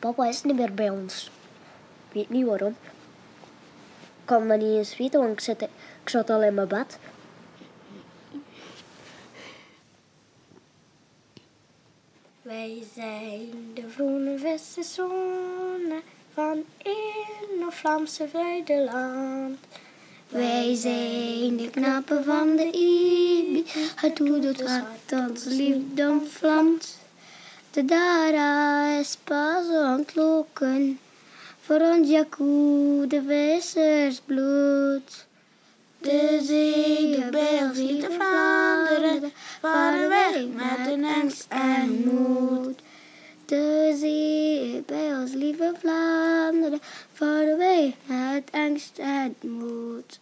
Papa is niet meer bij ons. Weet niet waarom. Ik kan dat niet eens weten, want ik zat, ik zat al in mijn bed. Wij zijn de groene vissenzonen van in het Vlaamse Zuiderland. Wij zijn de knapen van de Ibi, het hoe het hart ons liefdom vlamt. De Dara is pas ontloken, voor ons Jacoe de vissersbloed. De zee, bij ons lieve Vlaanderen, varen wij met een angst en moed. De zee, bij ons lieve Vlaanderen, varen wij met angst en moed.